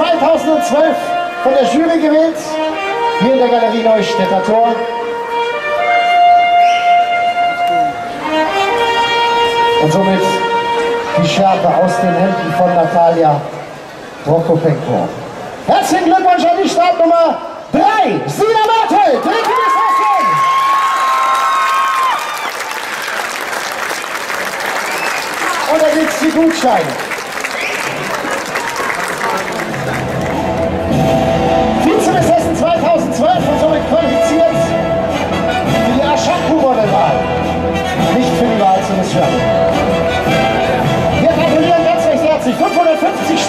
2012 von der Jury gewählt, hier in der Galerie Neustädter Tor. Und somit die Schärpe aus den Händen von Natalia Prokopenko. Herzlichen Glückwunsch an die Startnummer 3, Sina Bartel, dritte bis Hessen. Und da gibt's die Gutscheine.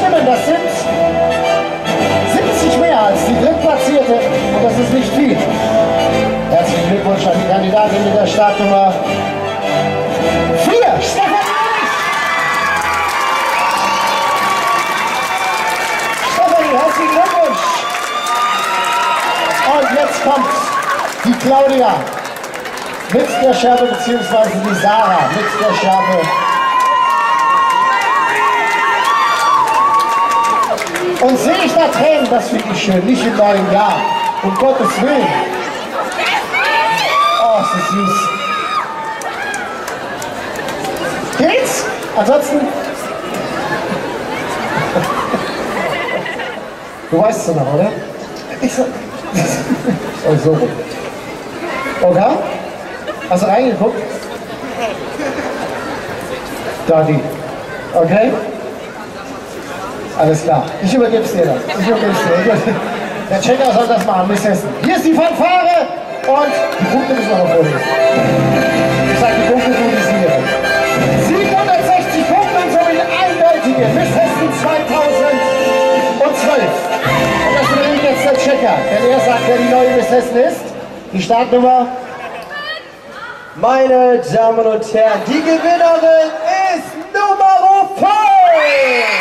Stimmen, das sind 70 mehr als die Drittplatzierte und das ist nicht viel. Herzlichen Glückwunsch an die Kandidatin mit der Startnummer 4, Stefan. Stefanie, herzlichen Glückwunsch. Und jetzt kommt die Claudia mit der Scherbe, beziehungsweise die Sarah mit der Scherbe. Und sehe ich da Tränen, das finde ich schön, nicht im neuen Jahr. Um Gottes Willen. Oh, ist das süß. Geht's? Ansonsten. Du weißt es noch, oder? Ich so. oh, so. Okay? Hast du reingeguckt? Da die. Okay? Alles klar. Ich übergebe es dir dann. Ich übergebe es dir. Der Checker soll das machen, Miss Hessen. Hier ist die Fanfare und die Punkte müssen wir noch vorlesen. Ich sage die Punkte so wie sie 760 Punkte und somit eindeutige Miss Hessen 2012. Und das übernimmt jetzt der Checker, denn er sagt, wer die neue Miss Hessen ist. Die Startnummer. Meine Damen und Herren, die Gewinnerin ist Nummer 5!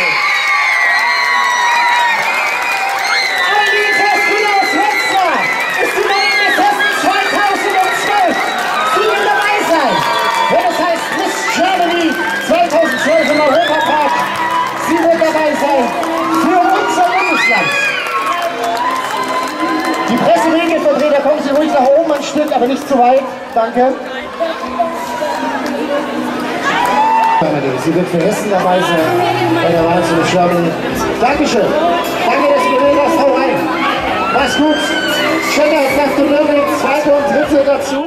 Sein für unser Bundesland. Die Pressemedienvertreter, kommen Sie ruhig nach oben ein Stück, aber nicht zu weit. Danke. Sie wird für Hessen dabei sein bei der Wahl zum Germany. Dankeschön. Danke, dass du gewählt hast. Hau rein. Mach's gut. Checker, sagt du Nürnberg, zweite und dritte dazu.